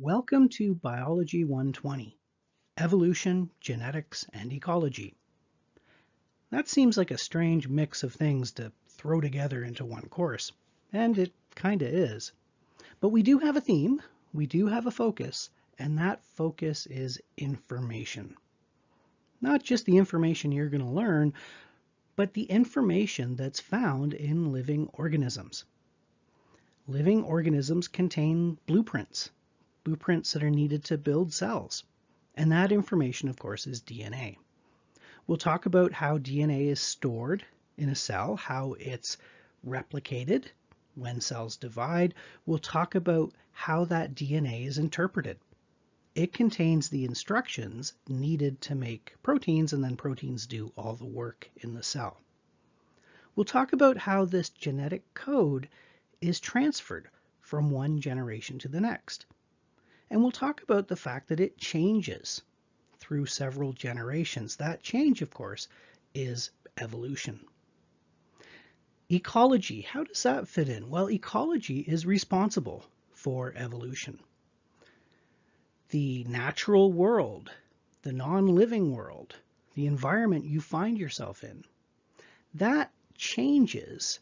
Welcome to Biology 120, Evolution, Genetics, and Ecology. That seems like a strange mix of things to throw together into one course, and it kinda is. But we do have a theme, we do have a focus, and that focus is information. Not just the information you're gonna learn, but the information that's found in living organisms. Living organisms contain blueprints, blueprints that are needed to build cells. And that information, of course, is DNA. We'll talk about how DNA is stored in a cell, how it's replicated when cells divide. We'll talk about how that DNA is interpreted. It contains the instructions needed to make proteins, and then proteins do all the work in the cell. We'll talk about how this genetic code is transferred from one generation to the next. And we'll talk about the fact that it changes through several generations. That change, of course, is evolution. Ecology, how does that fit in? Well, ecology is responsible for evolution. The natural world, the non-living world, the environment you find yourself in, that changes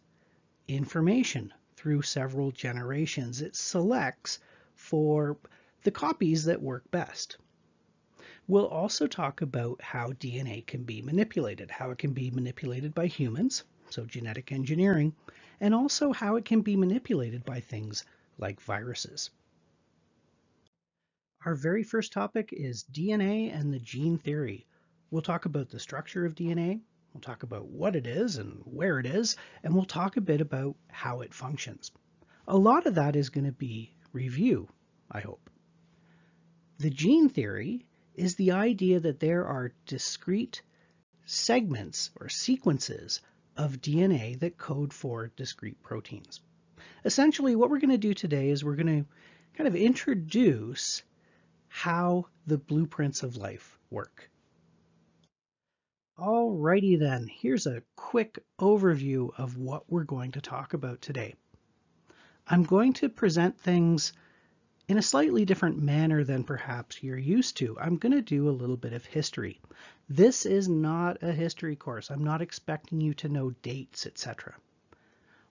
information through several generations. It selects for the copies that work best. We'll also talk about how DNA can be manipulated, how it can be manipulated by humans, so genetic engineering, and also how it can be manipulated by things like viruses. Our very first topic is DNA and the gene theory. We'll talk about the structure of DNA, we'll talk about what it is and where it is, and we'll talk a bit about how it functions. A lot of that is going to be review, I hope. The gene theory is the idea that there are discrete segments or sequences of DNA that code for discrete proteins. Essentially, what we're going to do today is we're going to kind of introduce how the blueprints of life work. Alrighty then, here's a quick overview of what we're going to talk about today. I'm going to present things in a slightly different manner than perhaps you're used to. I'm going to do a little bit of history. This is not a history course. I'm not expecting you to know dates, etc.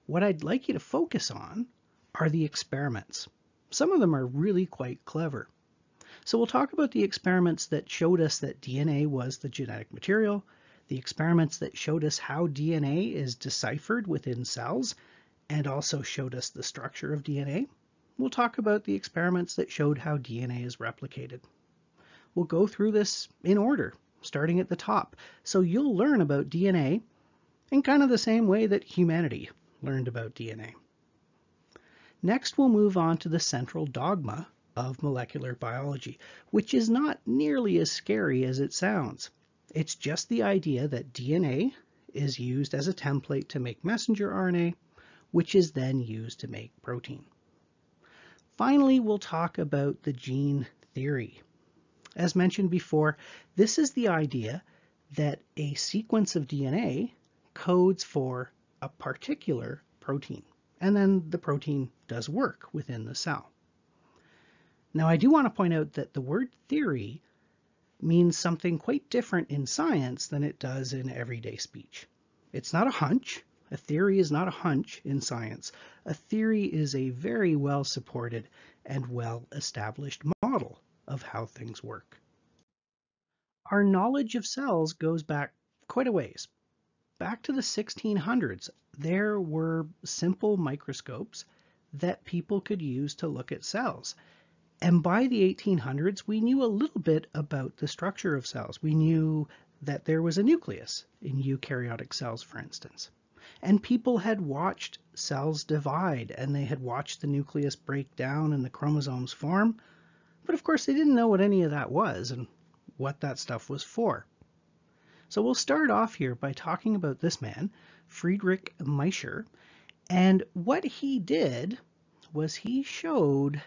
What I'd like you to focus on are the experiments. Some of them are really quite clever. So we'll talk about the experiments that showed us that DNA was the genetic material, the experiments that showed us how DNA is deciphered within cells, and also showed us the structure of DNA, we'll talk about the experiments that showed how DNA is replicated. We'll go through this in order, starting at the top. So you'll learn about DNA in kind of the same way that humanity learned about DNA. Next, we'll move on to the central dogma of molecular biology, which is not nearly as scary as it sounds. It's just the idea that DNA is used as a template to make messenger RNA, which is then used to make protein. Finally, we'll talk about the gene theory. As mentioned before, this is the idea that a sequence of DNA codes for a particular protein, and then the protein does work within the cell. Now, I do want to point out that the word theory means something quite different in science than it does in everyday speech. It's not a hunch, a theory is not a hunch in science. A theory is a very well supported and well established model of how things work. Our knowledge of cells goes back quite a ways. Back to the 1600s, there were simple microscopes that people could use to look at cells. And by the 1800s, we knew a little bit about the structure of cells. We knew that there was a nucleus in eukaryotic cells, for instance. And people had watched cells divide and they had watched the nucleus break down and the chromosomes form. But of course, they didn't know what any of that was and what that stuff was for. So we'll start off here by talking about this man, Friedrich Miescher. And what he did was he showed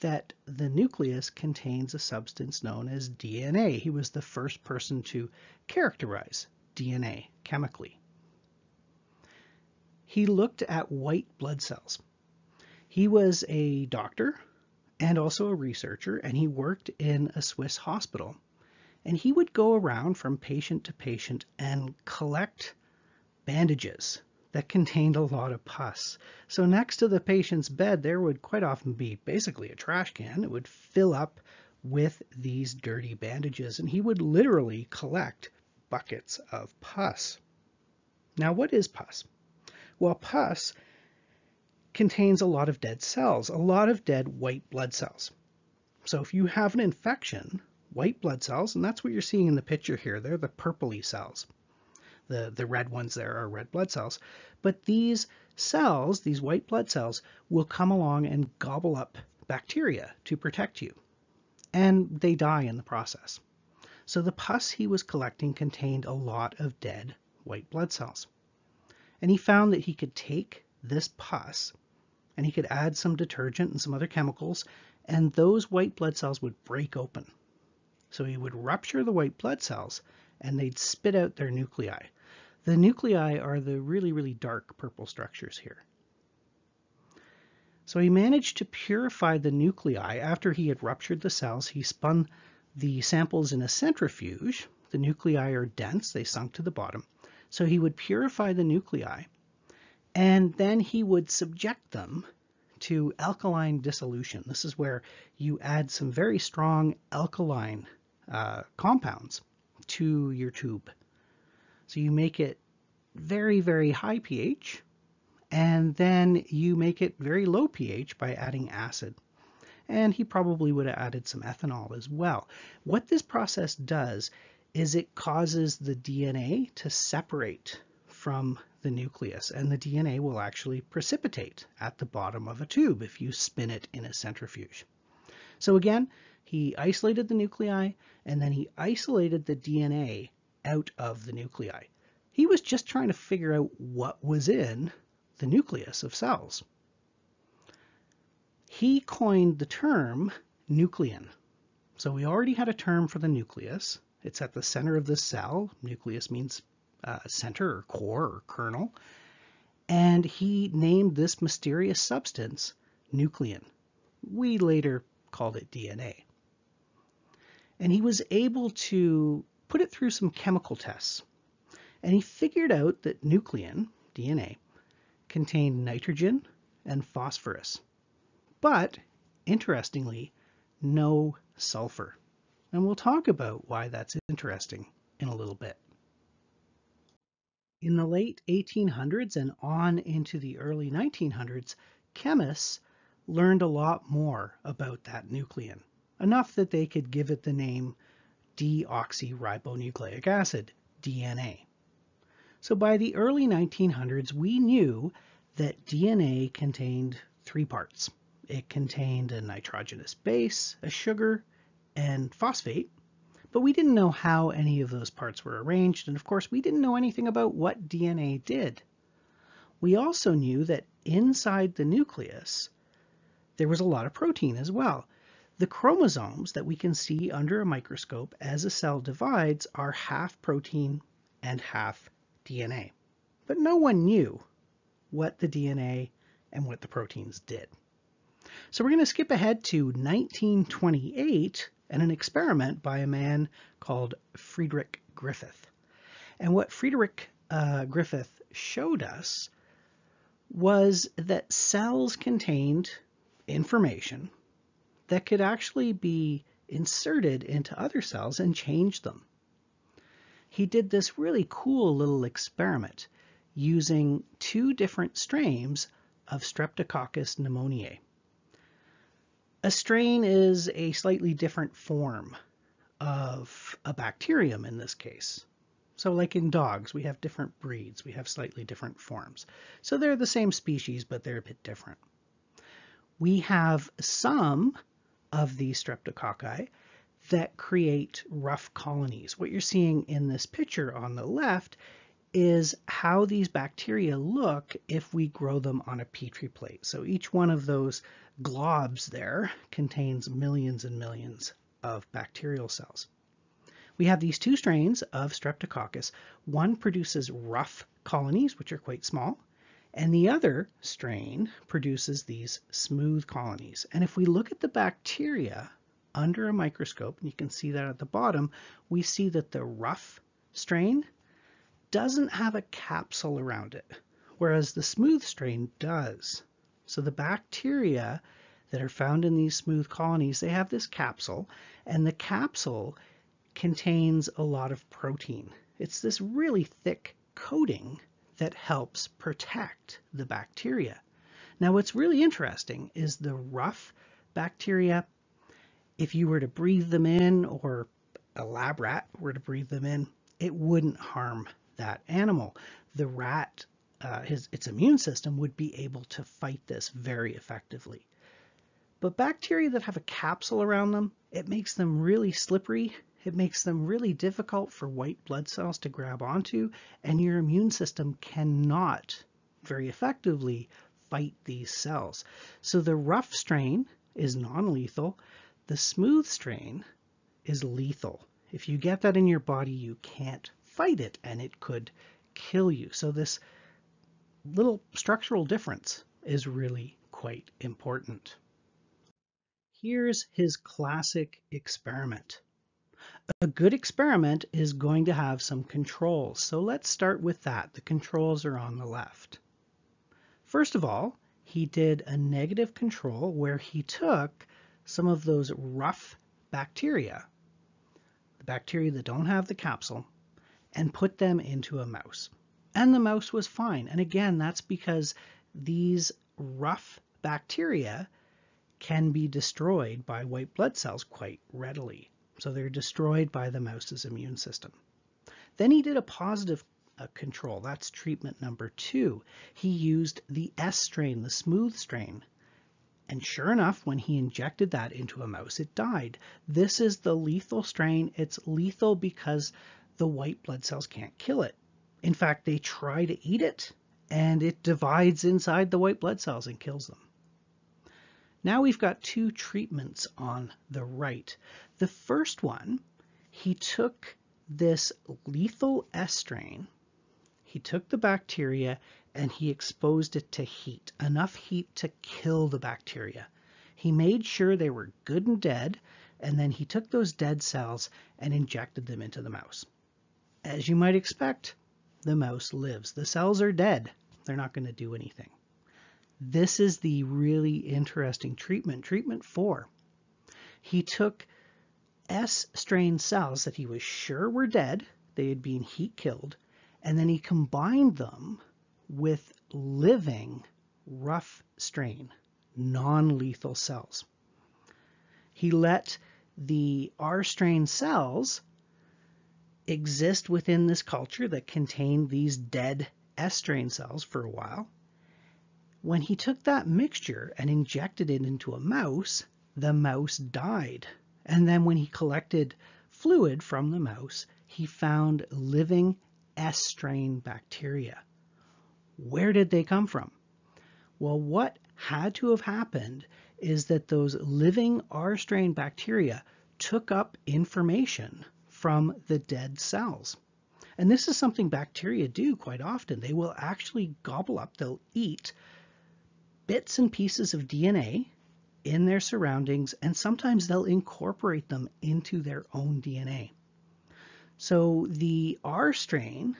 that the nucleus contains a substance known as DNA. He was the first person to characterize DNA chemically he looked at white blood cells. He was a doctor and also a researcher, and he worked in a Swiss hospital. And he would go around from patient to patient and collect bandages that contained a lot of pus. So next to the patient's bed, there would quite often be basically a trash can. It would fill up with these dirty bandages, and he would literally collect buckets of pus. Now, what is pus? Well, pus contains a lot of dead cells, a lot of dead white blood cells. So if you have an infection, white blood cells, and that's what you're seeing in the picture here, they're the purpley cells. The, the red ones there are red blood cells. But these cells, these white blood cells, will come along and gobble up bacteria to protect you. And they die in the process. So the pus he was collecting contained a lot of dead white blood cells. And he found that he could take this pus and he could add some detergent and some other chemicals and those white blood cells would break open. So he would rupture the white blood cells and they'd spit out their nuclei. The nuclei are the really, really dark purple structures here. So he managed to purify the nuclei after he had ruptured the cells. He spun the samples in a centrifuge. The nuclei are dense, they sunk to the bottom. So he would purify the nuclei and then he would subject them to alkaline dissolution. This is where you add some very strong alkaline uh, compounds to your tube. So you make it very, very high pH, and then you make it very low pH by adding acid. And he probably would have added some ethanol as well. What this process does is it causes the DNA to separate from the nucleus, and the DNA will actually precipitate at the bottom of a tube if you spin it in a centrifuge. So again, he isolated the nuclei, and then he isolated the DNA out of the nuclei. He was just trying to figure out what was in the nucleus of cells. He coined the term nuclein. So we already had a term for the nucleus. It's at the center of the cell. Nucleus means uh, center or core or kernel. And he named this mysterious substance nuclein. We later called it DNA. And he was able to put it through some chemical tests. And he figured out that nuclein, DNA, contained nitrogen and phosphorus. But, interestingly, no sulfur. And we'll talk about why that's interesting in a little bit. In the late 1800s and on into the early 1900s, chemists learned a lot more about that nuclein, enough that they could give it the name deoxyribonucleic acid, DNA. So by the early 1900s, we knew that DNA contained three parts. It contained a nitrogenous base, a sugar, and phosphate, but we didn't know how any of those parts were arranged, and of course we didn't know anything about what DNA did. We also knew that inside the nucleus, there was a lot of protein as well. The chromosomes that we can see under a microscope as a cell divides are half protein and half DNA. But no one knew what the DNA and what the proteins did. So we're going to skip ahead to 1928 and an experiment by a man called Friedrich Griffith. And what Friedrich uh, Griffith showed us was that cells contained information that could actually be inserted into other cells and change them he did this really cool little experiment using two different strains of Streptococcus pneumoniae. A strain is a slightly different form of a bacterium in this case. So like in dogs, we have different breeds, we have slightly different forms. So they're the same species, but they're a bit different. We have some of these streptococci that create rough colonies. What you're seeing in this picture on the left is how these bacteria look if we grow them on a petri plate. So each one of those globs there contains millions and millions of bacterial cells. We have these two strains of Streptococcus. One produces rough colonies, which are quite small, And the other strain produces these smooth colonies. And if we look at the bacteria under a microscope, and you can see that at the bottom, we see that the rough strain doesn't have a capsule around it, whereas the smooth strain does. So the bacteria that are found in these smooth colonies, they have this capsule, and the capsule contains a lot of protein. It's this really thick coating that helps protect the bacteria. Now what's really interesting is the rough bacteria, if you were to breathe them in or a lab rat were to breathe them in, it wouldn't harm that animal. The rat uh, his, its immune system would be able to fight this very effectively. But bacteria that have a capsule around them, it makes them really slippery. It makes them really difficult for white blood cells to grab onto, and your immune system cannot very effectively fight these cells. So the rough strain is non-lethal. The smooth strain is lethal. If you get that in your body, you can't fight it, and it could kill you. So this little structural difference is really quite important. Here's his classic experiment. A good experiment is going to have some controls, so let's start with that. The controls are on the left. First of all, he did a negative control where he took some of those rough bacteria, the bacteria that don't have the capsule, and put them into a mouse and the mouse was fine. And again, that's because these rough bacteria can be destroyed by white blood cells quite readily. So they're destroyed by the mouse's immune system. Then he did a positive uh, control. That's treatment number two. He used the S strain, the smooth strain. And sure enough, when he injected that into a mouse, it died. This is the lethal strain. It's lethal because the white blood cells can't kill it. In fact, they try to eat it and it divides inside the white blood cells and kills them. Now we've got two treatments on the right. The first one, he took this lethal S strain, he took the bacteria and he exposed it to heat, enough heat to kill the bacteria. He made sure they were good and dead, and then he took those dead cells and injected them into the mouse. As you might expect, the mouse lives. The cells are dead. They're not going to do anything. This is the really interesting treatment. Treatment four. He took S strain cells that he was sure were dead, they had been heat killed, and then he combined them with living rough strain, non-lethal cells. He let the R strain cells exist within this culture that contained these dead S strain cells for a while. When he took that mixture and injected it into a mouse, the mouse died. And then when he collected fluid from the mouse, he found living S strain bacteria. Where did they come from? Well, what had to have happened is that those living R strain bacteria took up information from the dead cells. And this is something bacteria do quite often. They will actually gobble up, they'll eat bits and pieces of DNA in their surroundings, and sometimes they'll incorporate them into their own DNA. So the R strain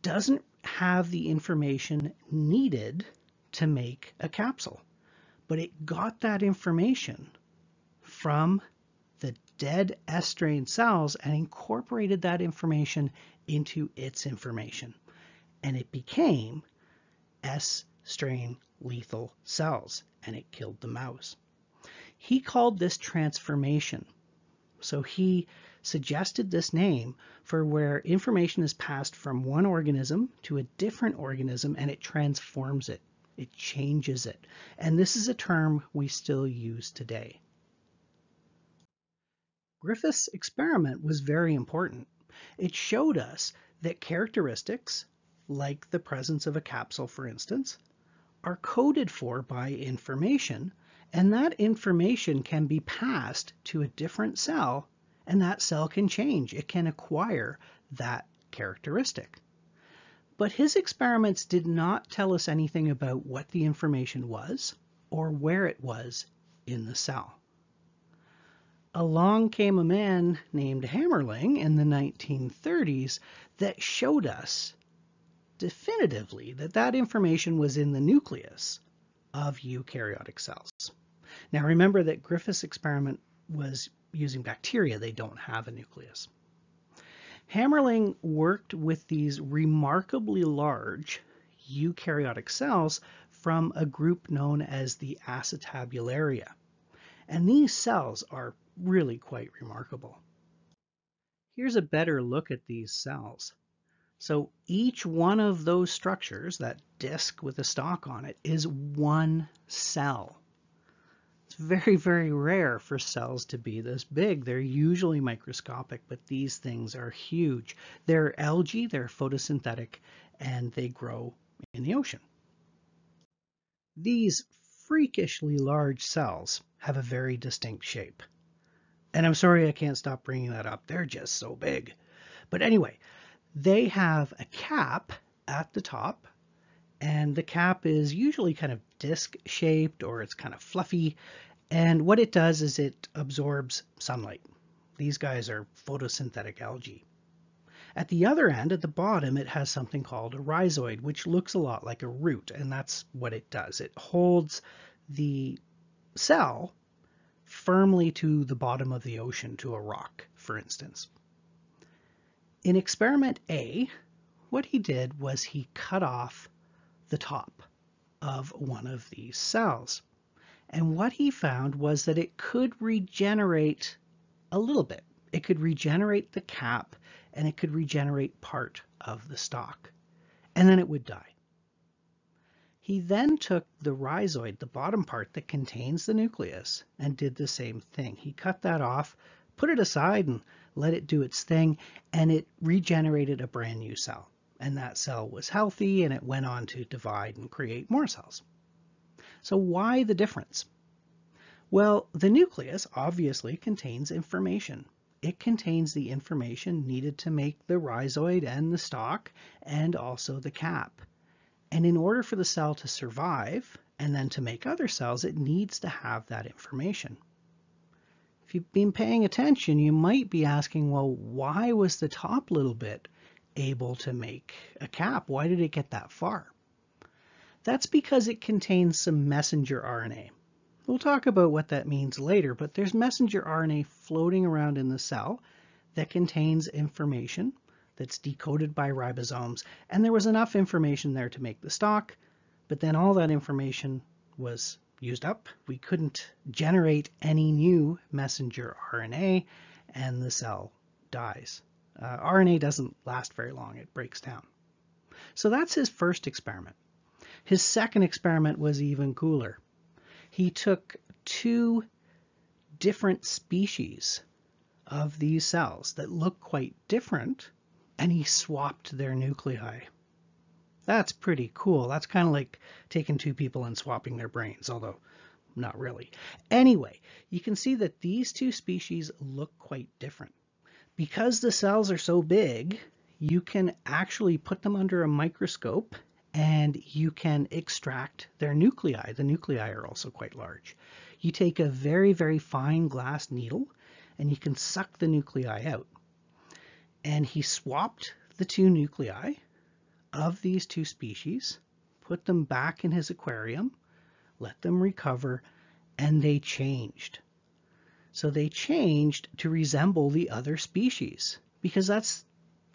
doesn't have the information needed to make a capsule, but it got that information from dead S strain cells and incorporated that information into its information. And it became S strain lethal cells and it killed the mouse. He called this transformation. So he suggested this name for where information is passed from one organism to a different organism and it transforms it. It changes it. And this is a term we still use today. Griffith's experiment was very important. It showed us that characteristics, like the presence of a capsule for instance, are coded for by information, and that information can be passed to a different cell, and that cell can change. It can acquire that characteristic. But his experiments did not tell us anything about what the information was or where it was in the cell. Along came a man named Hammerling in the 1930s that showed us definitively that that information was in the nucleus of eukaryotic cells. Now remember that Griffith's experiment was using bacteria. They don't have a nucleus. Hammerling worked with these remarkably large eukaryotic cells from a group known as the acetabularia. And these cells are really quite remarkable. Here's a better look at these cells. So each one of those structures, that disc with a stalk on it, is one cell. It's very, very rare for cells to be this big. They're usually microscopic, but these things are huge. They're algae, they're photosynthetic, and they grow in the ocean. These freakishly large cells have a very distinct shape. And I'm sorry I can't stop bringing that up. They're just so big. But anyway, they have a cap at the top and the cap is usually kind of disc shaped or it's kind of fluffy. And what it does is it absorbs sunlight. These guys are photosynthetic algae. At the other end, at the bottom, it has something called a rhizoid, which looks a lot like a root, and that's what it does. It holds the cell firmly to the bottom of the ocean, to a rock, for instance. In experiment A, what he did was he cut off the top of one of these cells. And what he found was that it could regenerate a little bit. It could regenerate the cap and it could regenerate part of the stalk. And then it would die. He then took the rhizoid, the bottom part that contains the nucleus, and did the same thing. He cut that off, put it aside, and let it do its thing, and it regenerated a brand new cell and that cell was healthy and it went on to divide and create more cells. So why the difference? Well, the nucleus obviously contains information. It contains the information needed to make the rhizoid and the stalk and also the cap. And in order for the cell to survive and then to make other cells, it needs to have that information. If you've been paying attention, you might be asking, well, why was the top little bit able to make a cap. Why did it get that far? That's because it contains some messenger RNA. We'll talk about what that means later, but there's messenger RNA floating around in the cell that contains information that's decoded by ribosomes, and there was enough information there to make the stalk, but then all that information was used up. We couldn't generate any new messenger RNA, and the cell dies. Uh, RNA doesn't last very long, it breaks down. So that's his first experiment. His second experiment was even cooler. He took two different species of these cells that look quite different and he swapped their nuclei. That's pretty cool. That's kind of like taking two people and swapping their brains, although not really. Anyway, you can see that these two species look quite different because the cells are so big, you can actually put them under a microscope and you can extract their nuclei. The nuclei are also quite large. You take a very, very fine glass needle and you can suck the nuclei out. And he swapped the two nuclei of these two species, put them back in his aquarium, let them recover, and they changed. So they changed to resemble the other species because that's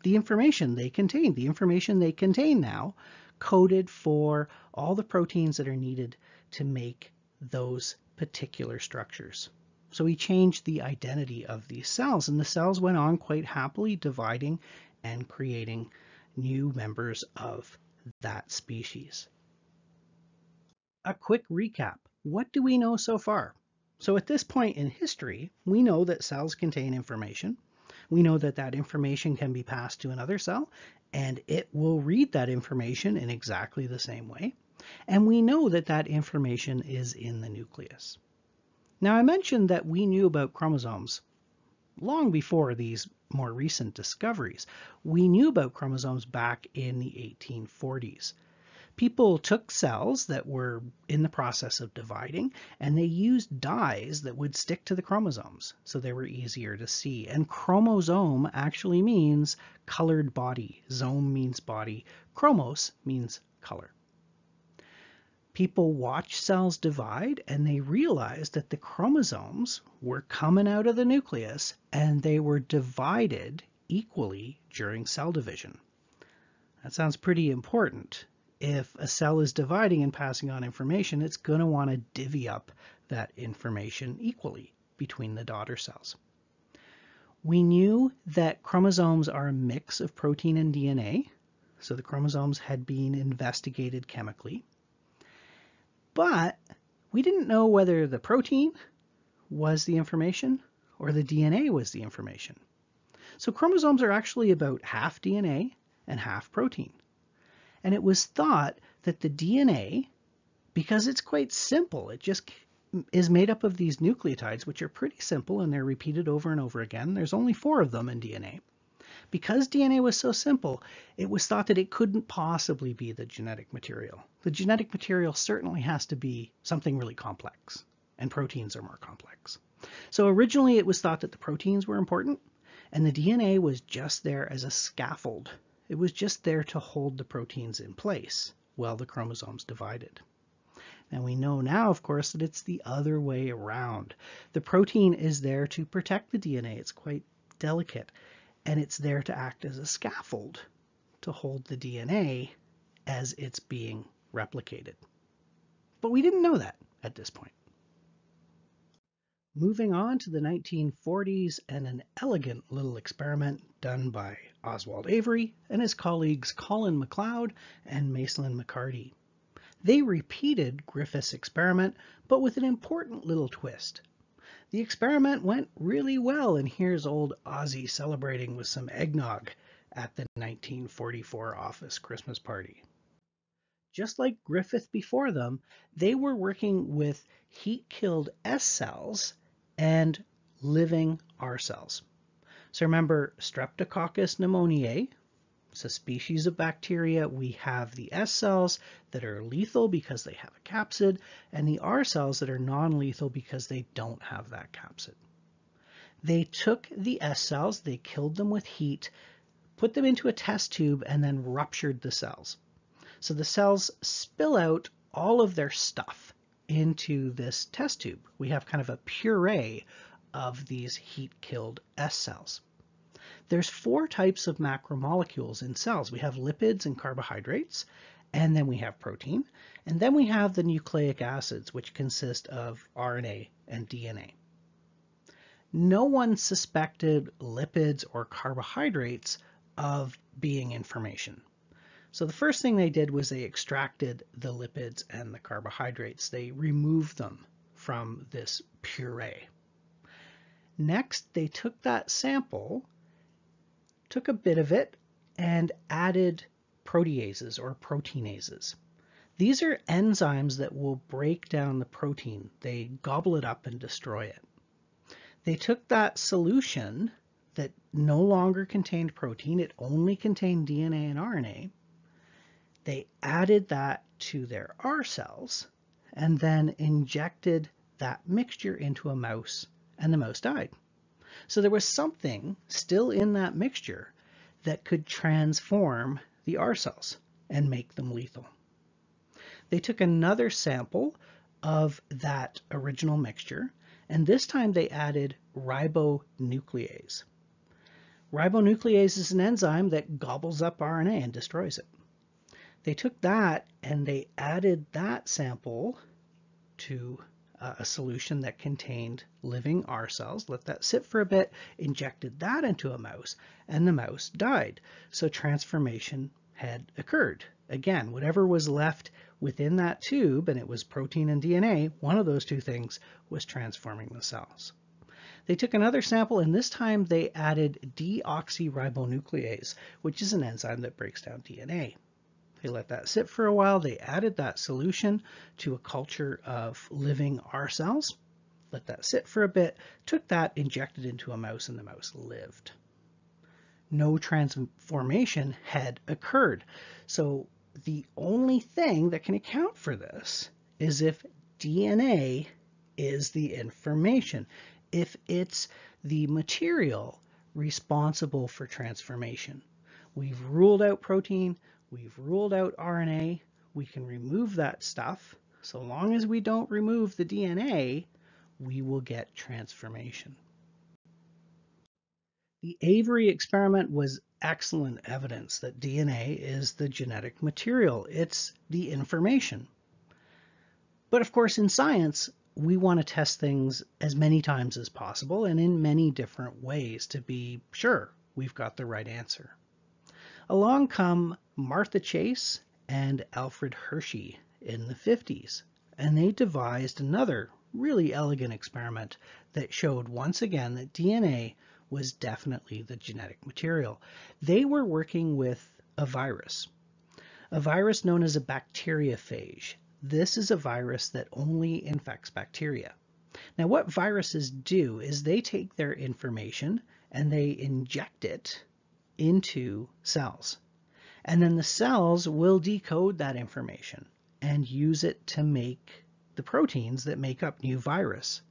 the information they contain. The information they contain now coded for all the proteins that are needed to make those particular structures. So we changed the identity of these cells and the cells went on quite happily dividing and creating new members of that species. A quick recap. What do we know so far? So at this point in history, we know that cells contain information. We know that that information can be passed to another cell and it will read that information in exactly the same way. And we know that that information is in the nucleus. Now I mentioned that we knew about chromosomes long before these more recent discoveries. We knew about chromosomes back in the 1840s. People took cells that were in the process of dividing and they used dyes that would stick to the chromosomes so they were easier to see. And chromosome actually means colored body. Zome means body. Chromos means color people watched cells divide and they realized that the chromosomes were coming out of the nucleus and they were divided equally during cell division. That sounds pretty important. If a cell is dividing and passing on information, it's going to want to divvy up that information equally between the daughter cells. We knew that chromosomes are a mix of protein and DNA, so the chromosomes had been investigated chemically. But we didn't know whether the protein was the information or the DNA was the information. So chromosomes are actually about half DNA and half protein. And it was thought that the DNA, because it's quite simple, it just is made up of these nucleotides, which are pretty simple and they're repeated over and over again. There's only four of them in DNA. Because DNA was so simple, it was thought that it couldn't possibly be the genetic material. The genetic material certainly has to be something really complex, and proteins are more complex. So originally it was thought that the proteins were important, and the DNA was just there as a scaffold. It was just there to hold the proteins in place while the chromosomes divided. And we know now, of course, that it's the other way around. The protein is there to protect the DNA. It's quite delicate and it's there to act as a scaffold to hold the DNA as it's being replicated. But we didn't know that at this point. Moving on to the 1940s and an elegant little experiment done by Oswald Avery and his colleagues Colin MacLeod and Maclyn McCarty. They repeated Griffith's experiment, but with an important little twist. The experiment went really well, and here's old Ozzy celebrating with some eggnog at the 1944 office Christmas party. Just like Griffith before them, they were working with heat-killed S cells and living R cells. So remember Streptococcus pneumoniae, a species of bacteria. We have the S cells that are lethal because they have a capsid, and the R cells that are non-lethal because they don't have that capsid. They took the S cells, they killed them with heat, put them into a test tube, and then ruptured the cells. So the cells spill out all of their stuff into this test tube. We have kind of a puree of these heat-killed S cells. There's four types of macromolecules in cells. We have lipids and carbohydrates, and then we have protein, and then we have the nucleic acids, which consist of RNA and DNA. No one suspected lipids or carbohydrates of being information. So the first thing they did was they extracted the lipids and the carbohydrates. They removed them from this puree. Next, they took that sample took a bit of it and added proteases or proteinases. These are enzymes that will break down the protein. They gobble it up and destroy it. They took that solution that no longer contained protein, it only contained DNA and RNA. They added that to their R cells and then injected that mixture into a mouse and the mouse died. So there was something still in that mixture that could transform the R cells and make them lethal. They took another sample of that original mixture, and this time they added ribonuclease. Ribonuclease is an enzyme that gobbles up RNA and destroys it. They took that and they added that sample to a solution that contained living R cells, let that sit for a bit, injected that into a mouse, and the mouse died. So transformation had occurred. Again, whatever was left within that tube, and it was protein and DNA, one of those two things was transforming the cells. They took another sample and this time they added deoxyribonuclease, which is an enzyme that breaks down DNA. They let that sit for a while. They added that solution to a culture of living R cells, let that sit for a bit, took that, injected into a mouse, and the mouse lived. No transformation had occurred. So the only thing that can account for this is if DNA is the information, if it's the material responsible for transformation. We've ruled out protein, we've ruled out RNA, we can remove that stuff. So long as we don't remove the DNA, we will get transformation. The Avery experiment was excellent evidence that DNA is the genetic material. It's the information. But of course, in science, we want to test things as many times as possible and in many different ways to be sure we've got the right answer. Along come Martha Chase and Alfred Hershey in the 50s, and they devised another really elegant experiment that showed once again that DNA was definitely the genetic material. They were working with a virus, a virus known as a bacteriophage. This is a virus that only infects bacteria. Now what viruses do is they take their information and they inject it into cells. And then the cells will decode that information and use it to make the proteins that make up new virus.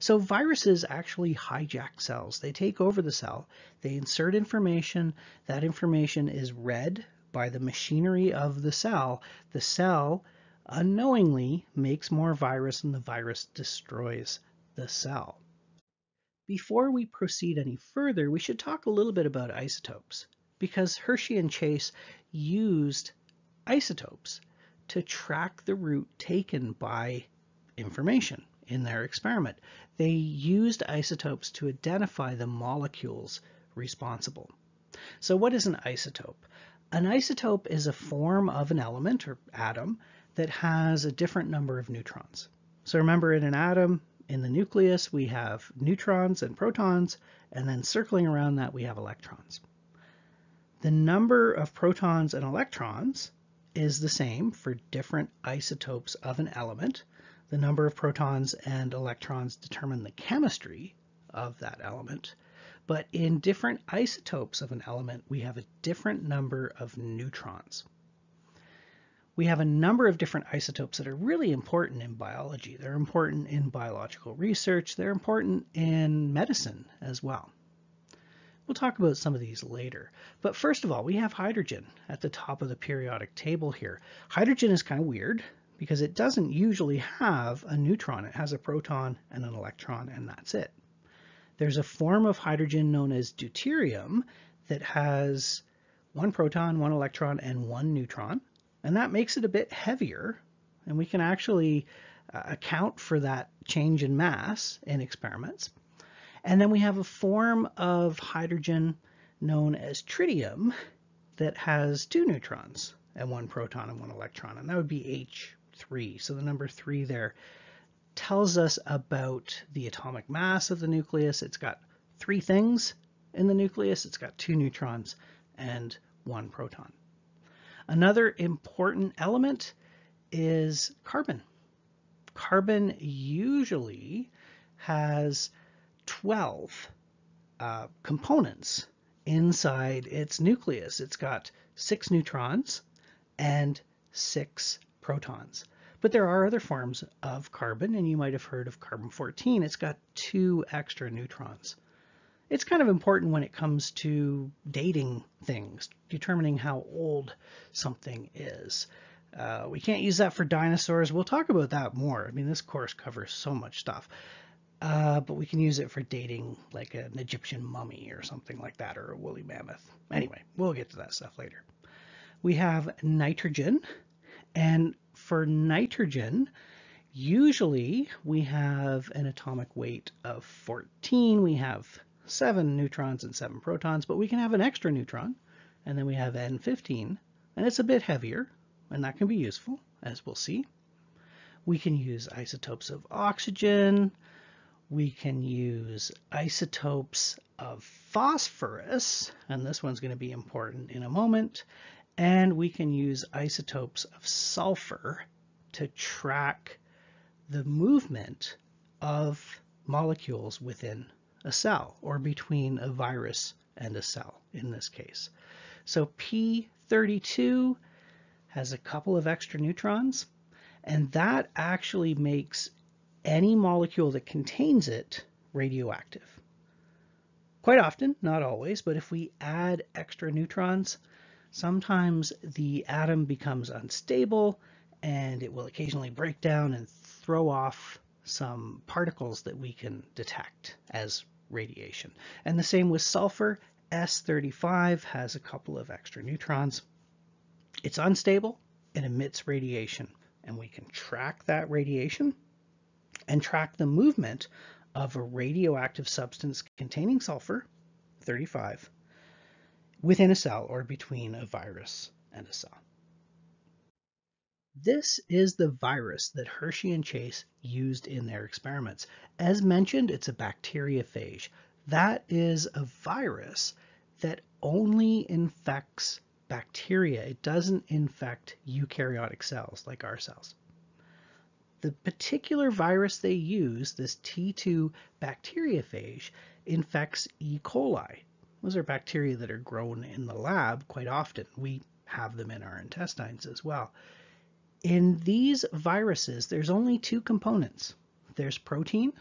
So viruses actually hijack cells. They take over the cell, they insert information, that information is read by the machinery of the cell. The cell unknowingly makes more virus and the virus destroys the cell. Before we proceed any further, we should talk a little bit about isotopes because Hershey and Chase used isotopes to track the route taken by information in their experiment. They used isotopes to identify the molecules responsible. So what is an isotope? An isotope is a form of an element or atom that has a different number of neutrons. So remember in an atom, in the nucleus, we have neutrons and protons, and then circling around that we have electrons. The number of protons and electrons is the same for different isotopes of an element. The number of protons and electrons determine the chemistry of that element. But in different isotopes of an element, we have a different number of neutrons. We have a number of different isotopes that are really important in biology. They're important in biological research. They're important in medicine as well. We'll talk about some of these later. But first of all, we have hydrogen at the top of the periodic table here. Hydrogen is kind of weird because it doesn't usually have a neutron. It has a proton and an electron, and that's it. There's a form of hydrogen known as deuterium that has one proton, one electron, and one neutron, and that makes it a bit heavier, and we can actually uh, account for that change in mass in experiments. And then we have a form of hydrogen known as tritium that has two neutrons and one proton and one electron, and that would be H3. So the number three there tells us about the atomic mass of the nucleus. It's got three things in the nucleus. It's got two neutrons and one proton. Another important element is carbon. Carbon usually has 12 uh, components inside its nucleus. It's got six neutrons and six protons. But there are other forms of carbon, and you might have heard of carbon-14. It's got two extra neutrons. It's kind of important when it comes to dating things, determining how old something is. Uh, we can't use that for dinosaurs. We'll talk about that more. I mean, this course covers so much stuff. Uh, but we can use it for dating like an Egyptian mummy or something like that, or a woolly mammoth. Anyway, we'll get to that stuff later. We have nitrogen, and for nitrogen, usually we have an atomic weight of 14. We have seven neutrons and seven protons, but we can have an extra neutron, and then we have N15, and it's a bit heavier, and that can be useful, as we'll see. We can use isotopes of oxygen, we can use isotopes of phosphorus, and this one's going to be important in a moment, and we can use isotopes of sulfur to track the movement of molecules within a cell or between a virus and a cell in this case. So P32 has a couple of extra neutrons and that actually makes any molecule that contains it radioactive. Quite often, not always, but if we add extra neutrons, sometimes the atom becomes unstable and it will occasionally break down and throw off some particles that we can detect as radiation. And the same with sulfur. S35 has a couple of extra neutrons. It's unstable, it emits radiation, and we can track that radiation and track the movement of a radioactive substance containing sulfur, 35, within a cell or between a virus and a cell. This is the virus that Hershey and Chase used in their experiments. As mentioned, it's a bacteriophage. That is a virus that only infects bacteria. It doesn't infect eukaryotic cells like our cells. The particular virus they use, this T2 bacteriophage, infects E. coli. Those are bacteria that are grown in the lab quite often. We have them in our intestines as well. In these viruses, there's only two components. There's protein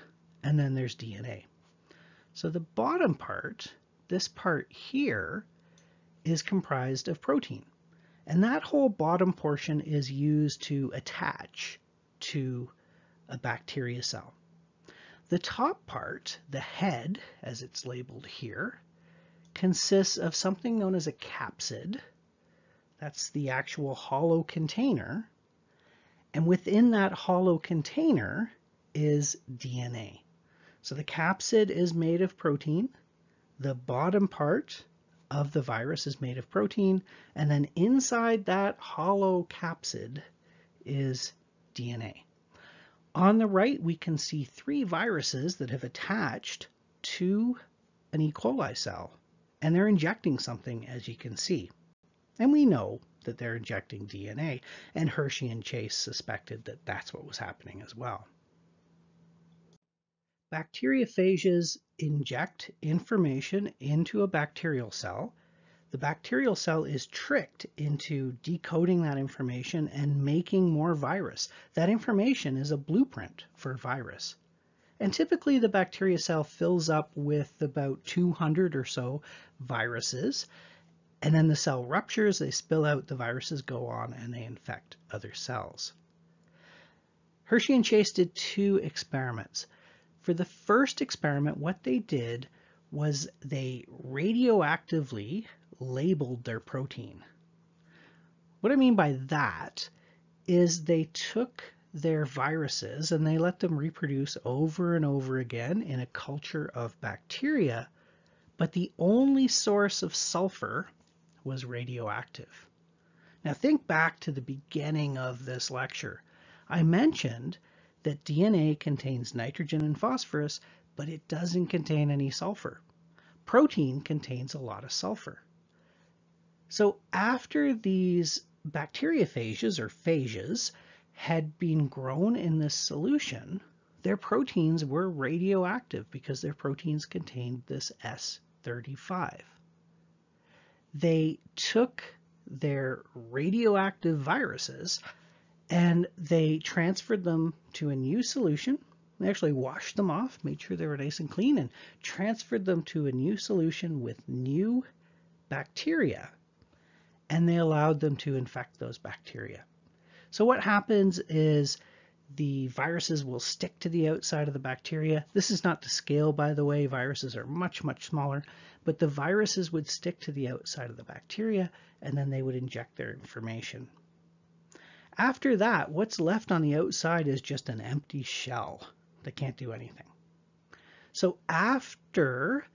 and then there's DNA. So the bottom part, this part here, is comprised of protein. And that whole bottom portion is used to attach to a bacteria cell. The top part, the head, as it's labeled here, consists of something known as a capsid. That's the actual hollow container and within that hollow container is DNA. So the capsid is made of protein. The bottom part of the virus is made of protein. And then inside that hollow capsid is DNA. On the right, we can see three viruses that have attached to an E. coli cell. And they're injecting something, as you can see. And we know that they're injecting DNA, and Hershey and Chase suspected that that's what was happening as well. Bacteriophages inject information into a bacterial cell. The bacterial cell is tricked into decoding that information and making more virus. That information is a blueprint for virus. And typically the bacteria cell fills up with about 200 or so viruses and then the cell ruptures, they spill out, the viruses go on and they infect other cells. Hershey and Chase did two experiments. For the first experiment, what they did was they radioactively labeled their protein. What I mean by that is they took their viruses and they let them reproduce over and over again in a culture of bacteria, but the only source of sulfur was radioactive. Now think back to the beginning of this lecture. I mentioned that DNA contains nitrogen and phosphorus, but it doesn't contain any sulfur. Protein contains a lot of sulfur. So after these bacteriophages or phages had been grown in this solution, their proteins were radioactive because their proteins contained this S35 they took their radioactive viruses and they transferred them to a new solution. They actually washed them off, made sure they were nice and clean, and transferred them to a new solution with new bacteria. And they allowed them to infect those bacteria. So what happens is the viruses will stick to the outside of the bacteria. This is not to scale, by the way. Viruses are much, much smaller, but the viruses would stick to the outside of the bacteria and then they would inject their information. After that, what's left on the outside is just an empty shell that can't do anything. So after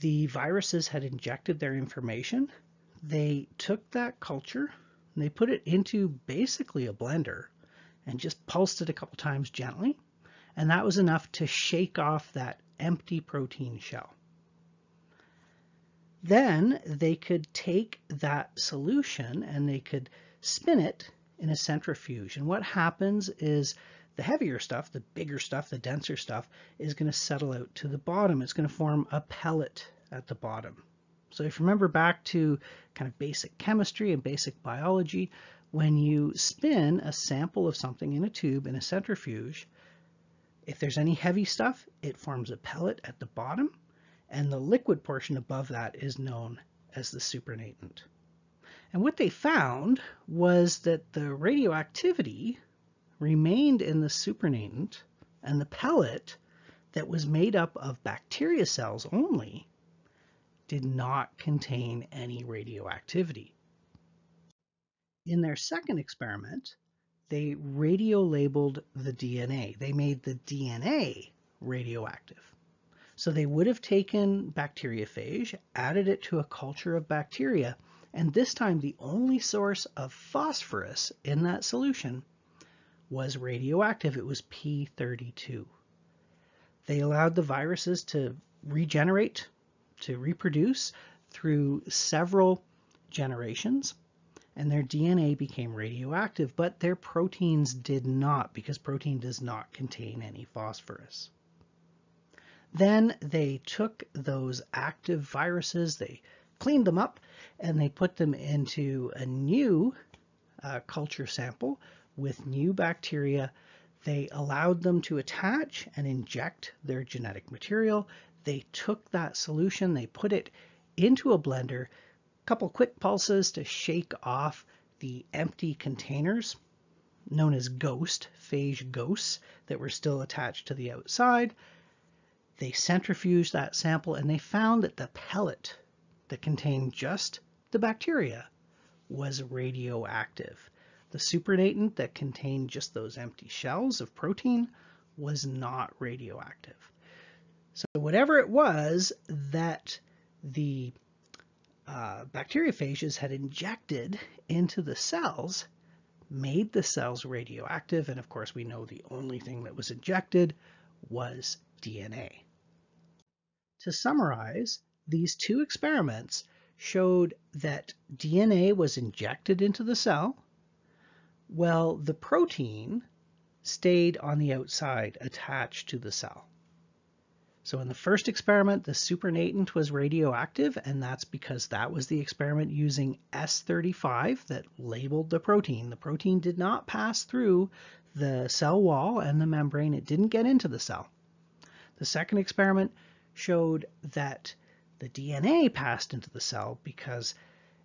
the viruses had injected their information, they took that culture and they put it into basically a blender and just pulsed it a couple times gently. And that was enough to shake off that empty protein shell. Then they could take that solution and they could spin it in a centrifuge. And what happens is the heavier stuff, the bigger stuff, the denser stuff, is going to settle out to the bottom. It's going to form a pellet at the bottom. So if you remember back to kind of basic chemistry and basic biology, when you spin a sample of something in a tube in a centrifuge, if there's any heavy stuff, it forms a pellet at the bottom, and the liquid portion above that is known as the supernatant. And what they found was that the radioactivity remained in the supernatant, and the pellet that was made up of bacteria cells only did not contain any radioactivity. In their second experiment, they radio-labeled the DNA. They made the DNA radioactive. So they would have taken bacteriophage, added it to a culture of bacteria, and this time the only source of phosphorus in that solution was radioactive. It was P32. They allowed the viruses to regenerate to reproduce through several generations and their DNA became radioactive, but their proteins did not because protein does not contain any phosphorus. Then they took those active viruses, they cleaned them up, and they put them into a new uh, culture sample with new bacteria. They allowed them to attach and inject their genetic material, they took that solution, they put it into a blender, a couple quick pulses to shake off the empty containers known as ghost, phage ghosts that were still attached to the outside. They centrifuged that sample and they found that the pellet that contained just the bacteria was radioactive. The supernatant that contained just those empty shells of protein was not radioactive. So whatever it was that the uh, bacteriophages had injected into the cells made the cells radioactive. And of course, we know the only thing that was injected was DNA. To summarize, these two experiments showed that DNA was injected into the cell, while the protein stayed on the outside attached to the cell. So in the first experiment, the supernatant was radioactive, and that's because that was the experiment using S35 that labeled the protein. The protein did not pass through the cell wall and the membrane. It didn't get into the cell. The second experiment showed that the DNA passed into the cell because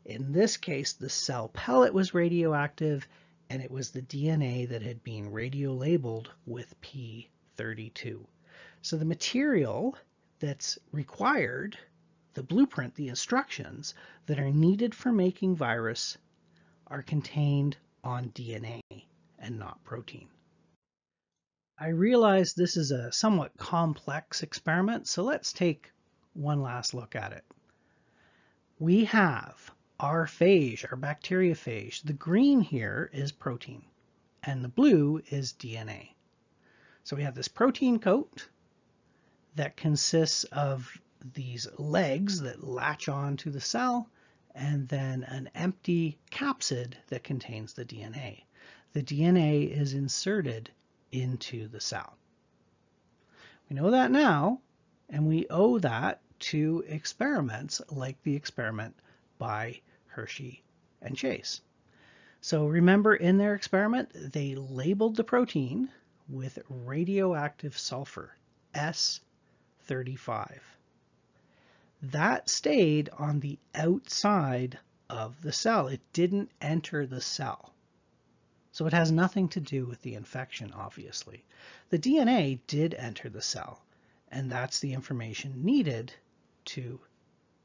in this case, the cell pellet was radioactive and it was the DNA that had been radio labeled with P32. So the material that's required, the blueprint, the instructions that are needed for making virus are contained on DNA and not protein. I realize this is a somewhat complex experiment, so let's take one last look at it. We have our phage, our bacteriophage. The green here is protein, and the blue is DNA. So we have this protein coat that consists of these legs that latch on to the cell and then an empty capsid that contains the DNA. The DNA is inserted into the cell. We know that now, and we owe that to experiments like the experiment by Hershey and Chase. So remember in their experiment, they labeled the protein with radioactive sulfur, S 35. That stayed on the outside of the cell. It didn't enter the cell. So it has nothing to do with the infection, obviously. The DNA did enter the cell, and that's the information needed to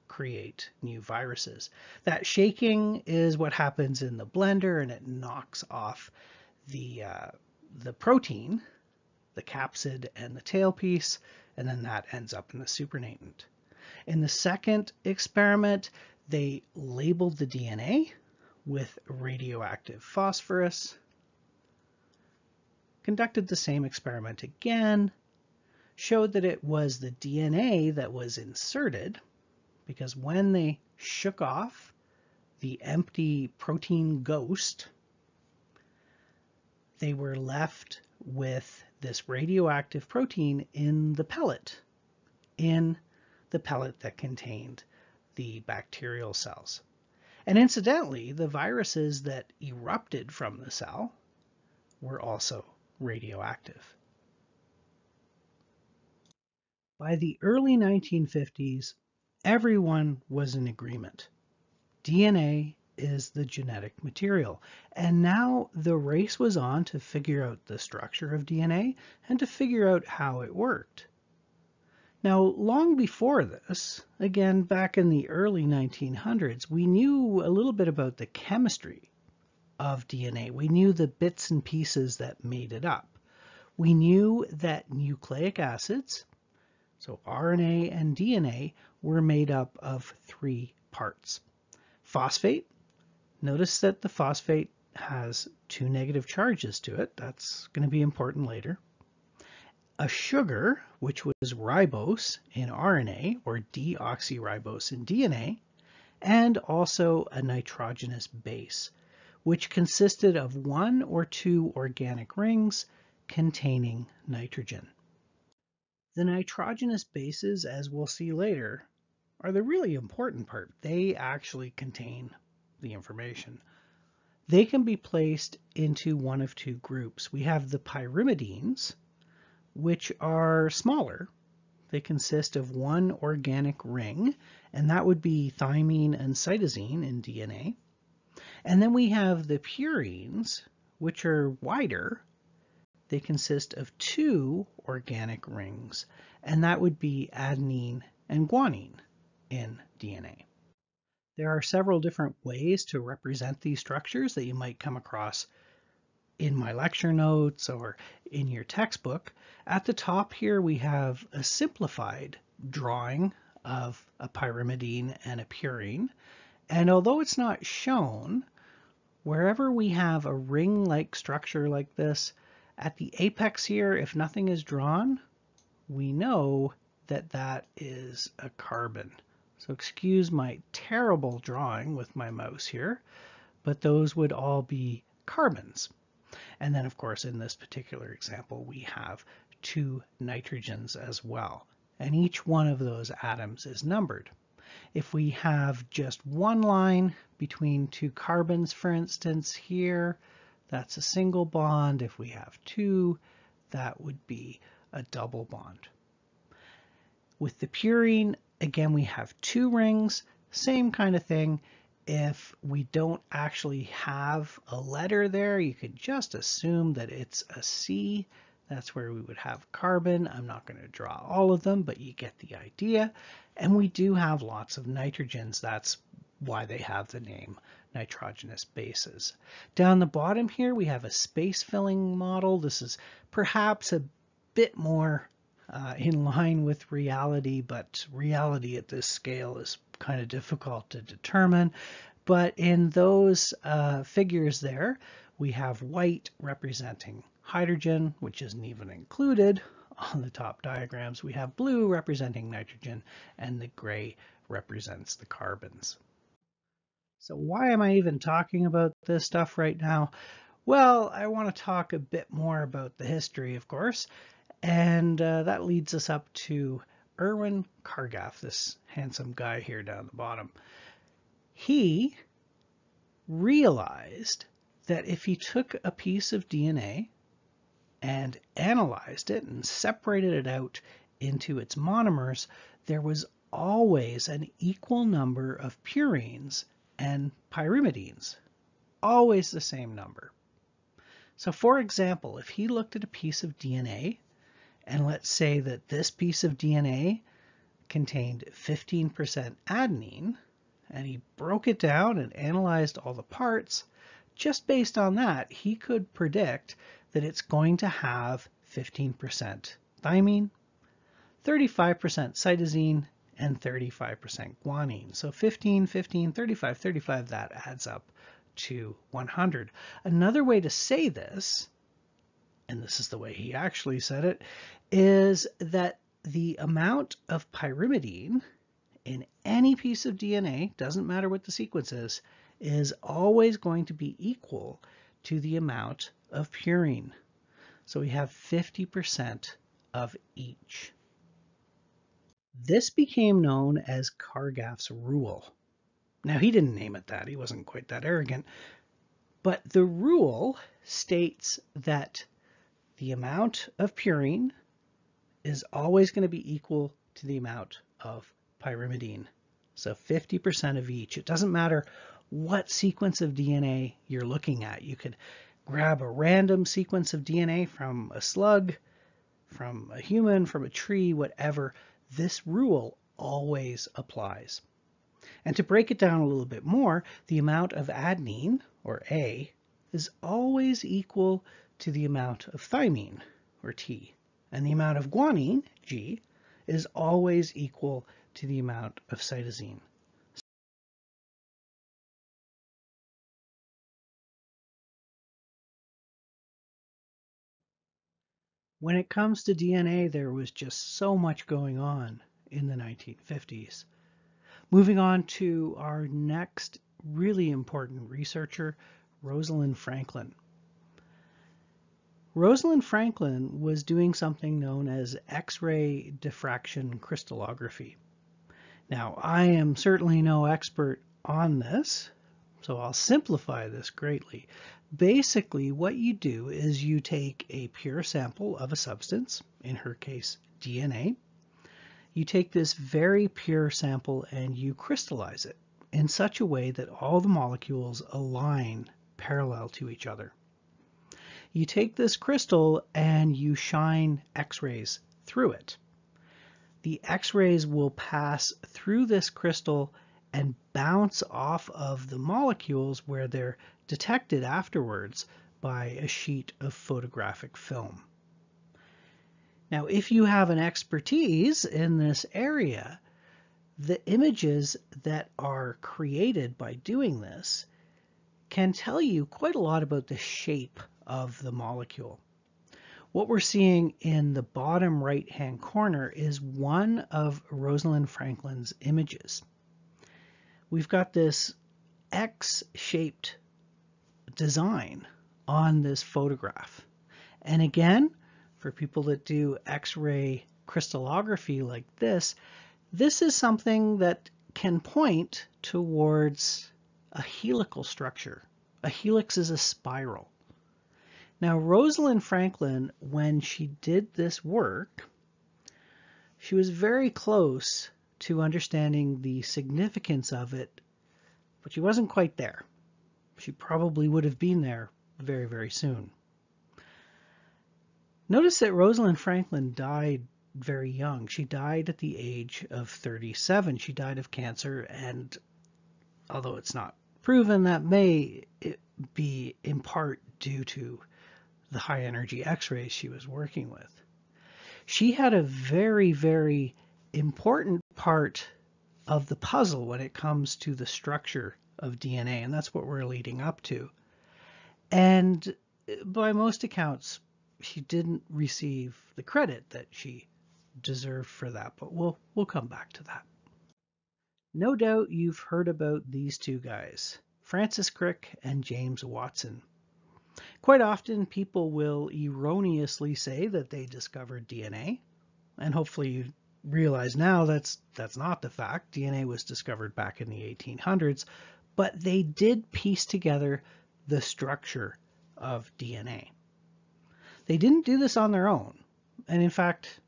create new viruses. That shaking is what happens in the blender, and it knocks off the, uh, the protein, the capsid and the tailpiece, and then that ends up in the supernatant. In the second experiment, they labeled the DNA with radioactive phosphorus, conducted the same experiment again, showed that it was the DNA that was inserted because when they shook off the empty protein ghost, they were left with this radioactive protein in the pellet, in the pellet that contained the bacterial cells. And incidentally, the viruses that erupted from the cell were also radioactive. By the early 1950s, everyone was in agreement. DNA is the genetic material. And now the race was on to figure out the structure of DNA and to figure out how it worked. Now, long before this, again back in the early 1900s, we knew a little bit about the chemistry of DNA. We knew the bits and pieces that made it up. We knew that nucleic acids, so RNA and DNA, were made up of three parts. Phosphate, notice that the phosphate has two negative charges to it. That's going to be important later. A sugar, which was ribose in RNA or deoxyribose in DNA, and also a nitrogenous base, which consisted of one or two organic rings containing nitrogen. The nitrogenous bases, as we'll see later, are the really important part. They actually contain the information. They can be placed into one of two groups. We have the pyrimidines, which are smaller. They consist of one organic ring, and that would be thymine and cytosine in DNA. And then we have the purines, which are wider. They consist of two organic rings, and that would be adenine and guanine in DNA. There are several different ways to represent these structures that you might come across in my lecture notes or in your textbook. At the top here we have a simplified drawing of a pyrimidine and a purine. And although it's not shown, wherever we have a ring-like structure like this, at the apex here, if nothing is drawn, we know that that is a carbon. So excuse my terrible drawing with my mouse here, but those would all be carbons. And then of course in this particular example we have two nitrogens as well. And each one of those atoms is numbered. If we have just one line between two carbons, for instance, here, that's a single bond. If we have two, that would be a double bond. With the purine, again, we have two rings, same kind of thing. If we don't actually have a letter there, you could just assume that it's a C. That's where we would have carbon. I'm not going to draw all of them, but you get the idea. And we do have lots of nitrogens. That's why they have the name nitrogenous bases. Down the bottom here, we have a space filling model. This is perhaps a bit more uh, in line with reality, but reality at this scale is kind of difficult to determine. But in those uh, figures there, we have white representing hydrogen, which isn't even included on the top diagrams. We have blue representing nitrogen, and the gray represents the carbons. So why am I even talking about this stuff right now? Well, I want to talk a bit more about the history, of course, and uh, that leads us up to Erwin Chargaff, this handsome guy here down the bottom. He realized that if he took a piece of DNA and analyzed it and separated it out into its monomers, there was always an equal number of purines and pyrimidines, always the same number. So for example, if he looked at a piece of DNA and let's say that this piece of DNA contained 15% adenine, and he broke it down and analyzed all the parts. Just based on that, he could predict that it's going to have 15% thymine, 35% cytosine, and 35% guanine. So 15, 15, 35, 35, that adds up to 100. Another way to say this and this is the way he actually said it, is that the amount of pyrimidine in any piece of DNA, doesn't matter what the sequence is, is always going to be equal to the amount of purine. So we have 50% of each. This became known as Chargaff's rule. Now, he didn't name it that. He wasn't quite that arrogant. But the rule states that the amount of purine is always going to be equal to the amount of pyrimidine. So 50% of each. It doesn't matter what sequence of DNA you're looking at. You could grab a random sequence of DNA from a slug, from a human, from a tree, whatever. This rule always applies. And to break it down a little bit more, the amount of adenine, or A, is always equal to the amount of thymine, or T. And the amount of guanine, G, is always equal to the amount of cytosine. When it comes to DNA, there was just so much going on in the 1950s. Moving on to our next really important researcher, Rosalind Franklin. Rosalind Franklin was doing something known as X-ray diffraction crystallography. Now, I am certainly no expert on this, so I'll simplify this greatly. Basically, what you do is you take a pure sample of a substance, in her case DNA. You take this very pure sample and you crystallize it in such a way that all the molecules align parallel to each other you take this crystal and you shine x-rays through it. The x-rays will pass through this crystal and bounce off of the molecules where they're detected afterwards by a sheet of photographic film. Now, if you have an expertise in this area, the images that are created by doing this can tell you quite a lot about the shape of the molecule. What we're seeing in the bottom right hand corner is one of Rosalind Franklin's images. We've got this X-shaped design on this photograph. And again, for people that do X-ray crystallography like this, this is something that can point towards a helical structure. A helix is a spiral. Now, Rosalind Franklin, when she did this work, she was very close to understanding the significance of it, but she wasn't quite there. She probably would have been there very, very soon. Notice that Rosalind Franklin died very young. She died at the age of 37. She died of cancer, and although it's not proven, that may eh, be in part due to the high energy x-rays she was working with. She had a very, very important part of the puzzle when it comes to the structure of DNA, and that's what we're leading up to. And uh, by most accounts, she didn't receive the credit that she deserved for that, but we'll we'll come back to that. No doubt you've heard about these two guys, Francis Crick and James Watson. Quite often people will erroneously say that they discovered DNA, and hopefully you realize now that's that's not the fact. DNA was discovered back in the 1800s, but they did piece together the structure of DNA. They didn't do this on their own, and in fact,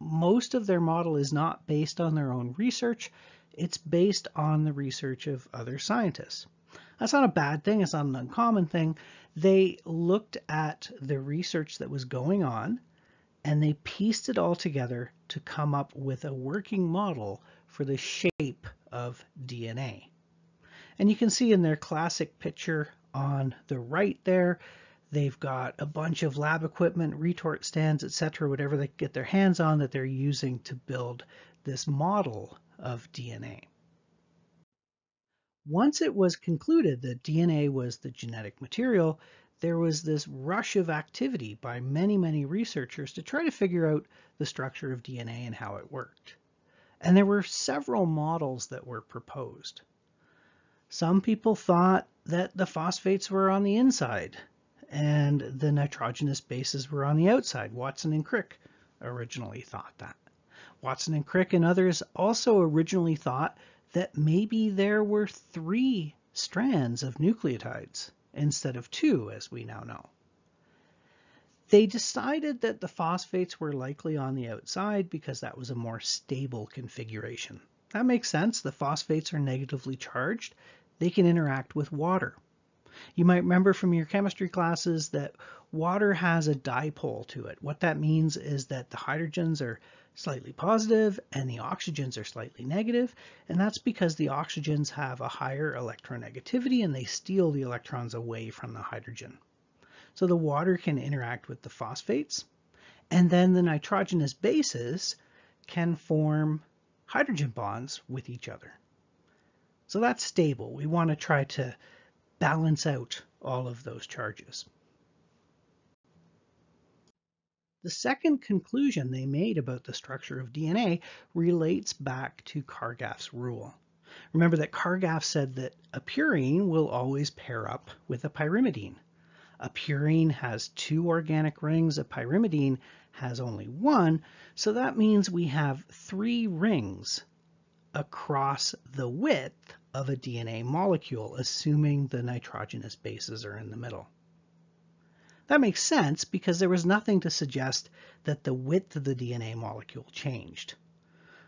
most of their model is not based on their own research, it's based on the research of other scientists. That's not a bad thing, it's not an uncommon thing. They looked at the research that was going on and they pieced it all together to come up with a working model for the shape of DNA. And you can see in their classic picture on the right there, they've got a bunch of lab equipment, retort stands, etc., whatever they get their hands on that they're using to build this model of DNA. Once it was concluded that DNA was the genetic material, there was this rush of activity by many, many researchers to try to figure out the structure of DNA and how it worked. And there were several models that were proposed. Some people thought that the phosphates were on the inside and the nitrogenous bases were on the outside. Watson and Crick originally thought that. Watson and Crick and others also originally thought that maybe there were three strands of nucleotides instead of two, as we now know. They decided that the phosphates were likely on the outside because that was a more stable configuration. That makes sense. The phosphates are negatively charged. They can interact with water. You might remember from your chemistry classes that water has a dipole to it. What that means is that the hydrogens are slightly positive and the oxygens are slightly negative, and that's because the oxygens have a higher electronegativity and they steal the electrons away from the hydrogen. So the water can interact with the phosphates, and then the nitrogenous bases can form hydrogen bonds with each other. So that's stable. We want to try to balance out all of those charges. The second conclusion they made about the structure of DNA relates back to Chargaff's rule. Remember that Chargaff said that a purine will always pair up with a pyrimidine. A purine has two organic rings, a pyrimidine has only one, so that means we have three rings across the width of a DNA molecule, assuming the nitrogenous bases are in the middle. That makes sense because there was nothing to suggest that the width of the DNA molecule changed.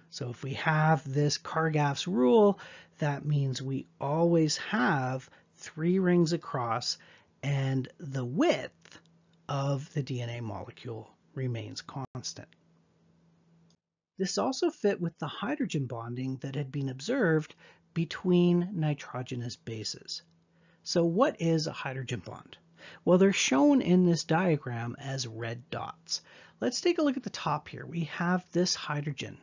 So if we have this Chargaff's rule, that means we always have three rings across and the width of the DNA molecule remains constant. This also fit with the hydrogen bonding that had been observed between nitrogenous bases. So what is a hydrogen bond? Well, they're shown in this diagram as red dots. Let's take a look at the top here. We have this hydrogen,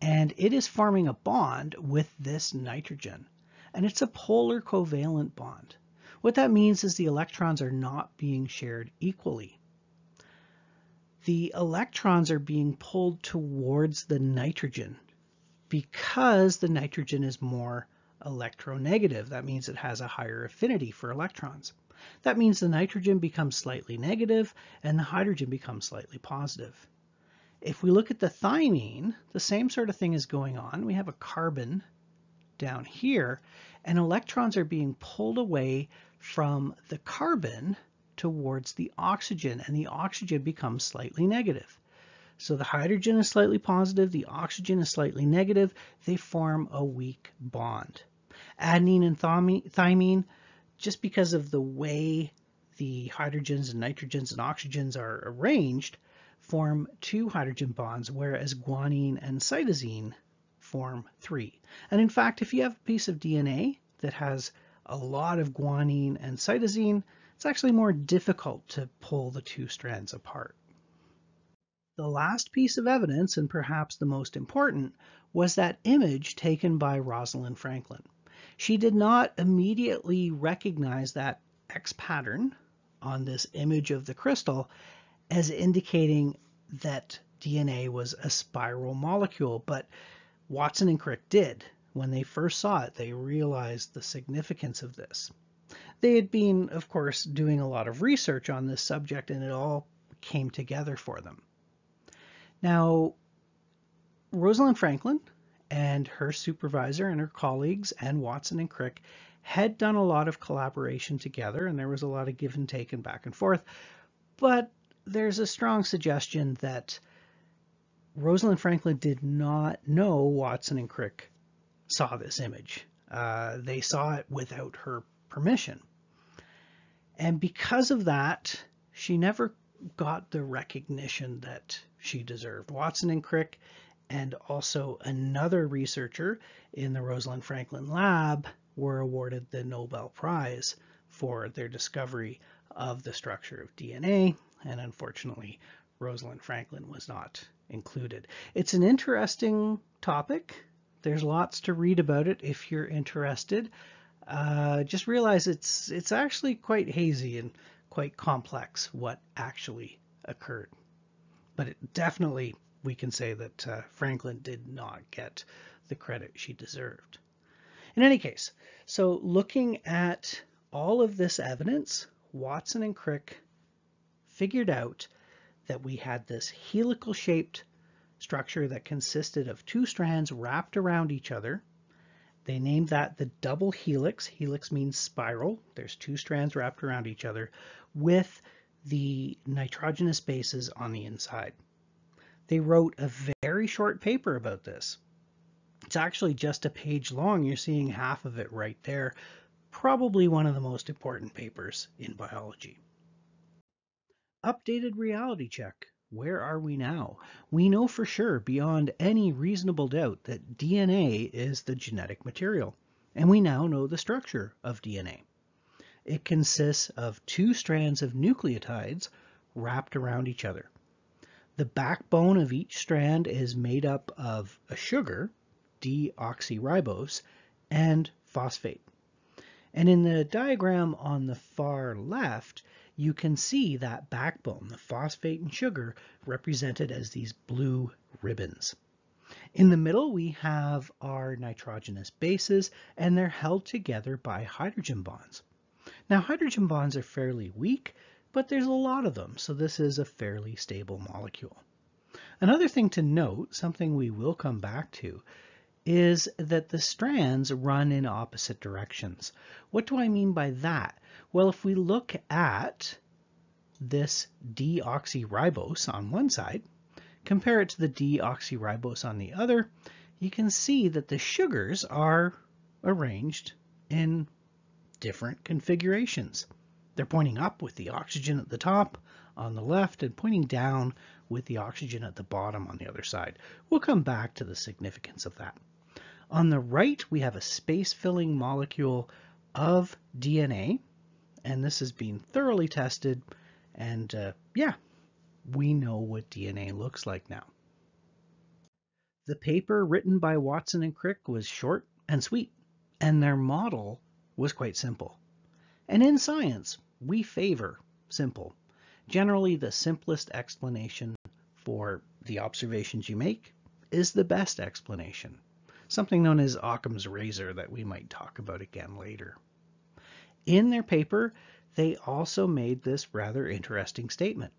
and it is forming a bond with this nitrogen, and it's a polar covalent bond. What that means is the electrons are not being shared equally. The electrons are being pulled towards the nitrogen because the nitrogen is more electronegative. That means it has a higher affinity for electrons. That means the nitrogen becomes slightly negative and the hydrogen becomes slightly positive. If we look at the thymine, the same sort of thing is going on. We have a carbon down here and electrons are being pulled away from the carbon towards the oxygen and the oxygen becomes slightly negative. So the hydrogen is slightly positive, the oxygen is slightly negative, they form a weak bond. Adenine and thymine just because of the way the hydrogens and nitrogens and oxygens are arranged, form two hydrogen bonds, whereas guanine and cytosine form three. And in fact, if you have a piece of DNA that has a lot of guanine and cytosine, it's actually more difficult to pull the two strands apart. The last piece of evidence, and perhaps the most important, was that image taken by Rosalind Franklin. She did not immediately recognize that X pattern on this image of the crystal as indicating that DNA was a spiral molecule, but Watson and Crick did. When they first saw it, they realized the significance of this. They had been, of course, doing a lot of research on this subject and it all came together for them. Now, Rosalind Franklin and her supervisor and her colleagues and Watson and Crick had done a lot of collaboration together and there was a lot of give and take and back and forth. But there's a strong suggestion that Rosalind Franklin did not know Watson and Crick saw this image. Uh, they saw it without her permission. And because of that, she never got the recognition that she deserved. Watson and Crick and also another researcher in the Rosalind Franklin lab were awarded the Nobel Prize for their discovery of the structure of DNA, and unfortunately, Rosalind Franklin was not included. It's an interesting topic. There's lots to read about it if you're interested. Uh, just realize it's it's actually quite hazy and quite complex what actually occurred. But it definitely we can say that uh, Franklin did not get the credit she deserved. In any case, so looking at all of this evidence, Watson and Crick figured out that we had this helical shaped structure that consisted of two strands wrapped around each other. They named that the double helix. Helix means spiral. There's two strands wrapped around each other with the nitrogenous bases on the inside. They wrote a very short paper about this. It's actually just a page long. You're seeing half of it right there. Probably one of the most important papers in biology. Updated reality check. Where are we now? We know for sure, beyond any reasonable doubt, that DNA is the genetic material, and we now know the structure of DNA. It consists of two strands of nucleotides wrapped around each other. The backbone of each strand is made up of a sugar, deoxyribose, and phosphate. And in the diagram on the far left, you can see that backbone, the phosphate and sugar, represented as these blue ribbons. In the middle, we have our nitrogenous bases, and they're held together by hydrogen bonds. Now, hydrogen bonds are fairly weak, but there's a lot of them, so this is a fairly stable molecule. Another thing to note, something we will come back to, is that the strands run in opposite directions. What do I mean by that? Well, if we look at this deoxyribose on one side, compare it to the deoxyribose on the other, you can see that the sugars are arranged in different configurations. They're pointing up with the oxygen at the top on the left and pointing down with the oxygen at the bottom on the other side. We'll come back to the significance of that. On the right, we have a space-filling molecule of DNA, and this has been thoroughly tested, and uh, yeah, we know what DNA looks like now. The paper written by Watson and Crick was short and sweet, and their model was quite simple. And in science, we favor simple. Generally, the simplest explanation for the observations you make is the best explanation something known as Occam's razor that we might talk about again later. In their paper, they also made this rather interesting statement.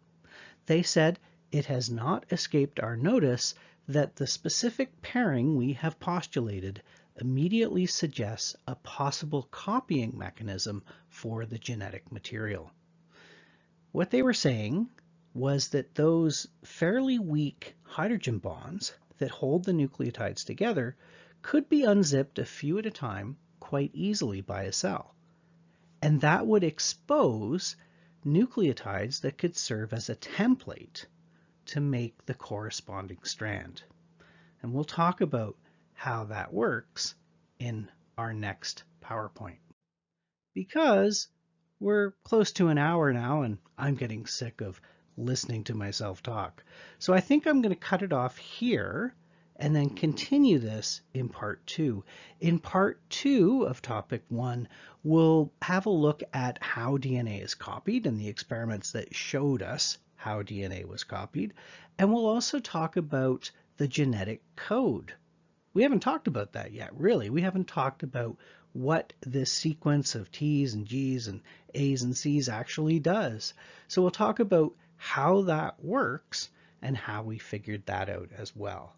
They said, it has not escaped our notice that the specific pairing we have postulated immediately suggests a possible copying mechanism for the genetic material. What they were saying was that those fairly weak hydrogen bonds that hold the nucleotides together could be unzipped a few at a time quite easily by a cell. And that would expose nucleotides that could serve as a template to make the corresponding strand. And we'll talk about how that works in our next PowerPoint. Because we're close to an hour now and I'm getting sick of listening to myself talk. So I think I'm going to cut it off here and then continue this in part two. In part two of topic one, we'll have a look at how DNA is copied and the experiments that showed us how DNA was copied. And we'll also talk about the genetic code. We haven't talked about that yet, really. We haven't talked about what this sequence of T's and G's and A's and C's actually does. So we'll talk about how that works and how we figured that out as well.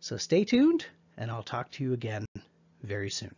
So stay tuned, and I'll talk to you again very soon.